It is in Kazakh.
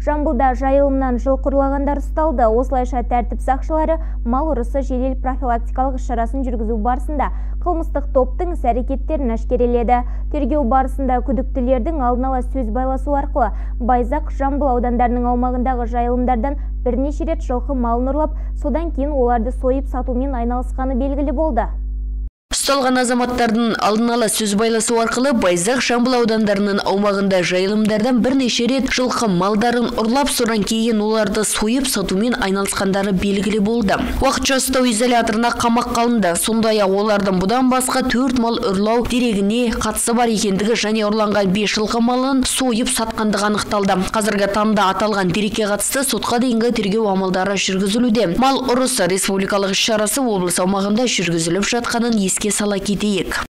Жамбылда жайылымнан жылқы ұсталды. Осылайша тәртіп сақшылары мал ұрысы жедел профилактикалық іс-шарасын жүргізу барысында қылмыстық топтың іс-әрекеттерін әшкереледі. Тергеу барысында күдіктілердің алдын ала сөз байласу арқылы Байзақ, Жамбыл аудандарының аумағындағы жайылымдардан бірнеше рет жылқы малын ұрлап, содан кейін оларды сойып сатумен айналысқаны белгілі болды. Ұсталған азаматтардың алдын ала сөз байласу арқылы Байзақ Жамбыл аудандарының аумағында жайылымдардан бірнеше рет жылқы малдарын ұрлап, содан кейін оларды сойып сатумен айналысқандары белгілі болды. Уақытша ұстау изоляторына қамақ қалынды. Сондай-ақ олардың бұдан басқа төрт мал ұрлау дерегіне қатысы бар екендігі және ұрланған бес жылқы малын сойып сатқандығы анықталды. Қазіргі таңда аталған дерекке қатысты сотқа дейінгі тергеу амалдары жүргізілуде. Мал ұрысы республикалық іс-шарасы облыс аумағында жүргізіліп жатқанын еске сала кетейік